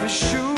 the shoes.